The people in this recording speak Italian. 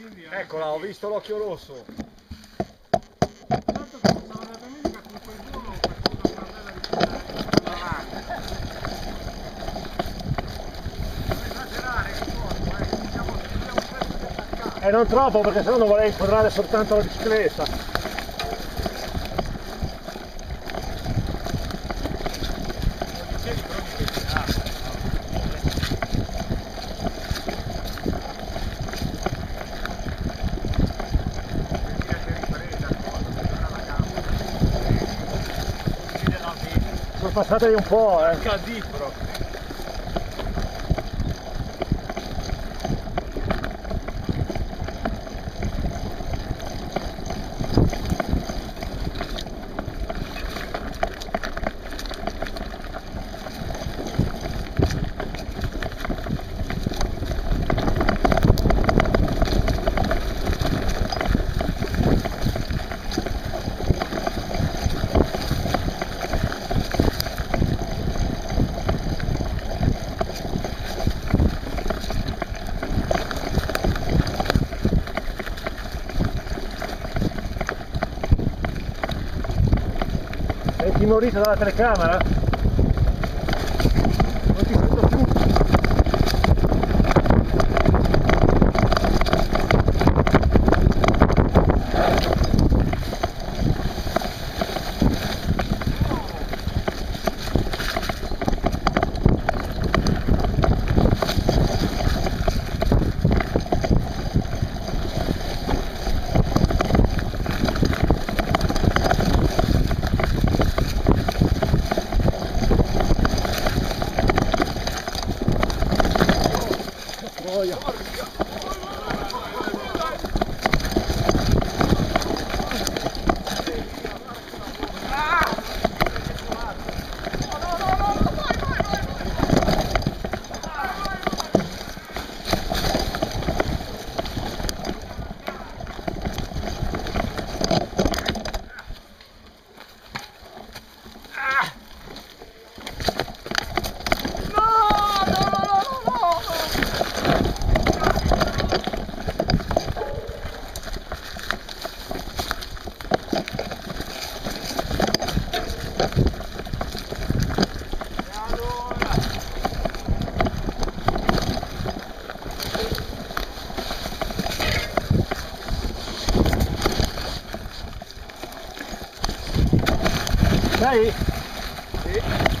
quindi... Eccola, ho visto l'occhio rosso. Tanto che sono la domenica con quel volo ho fatto una dobbiamo sempre attaccare. E non troppo perché sennò non vorrei inquadrare soltanto la bicicletta. Sono passate un po', eh. HD timorito dalla telecamera? 哎呀。Dai! Sì.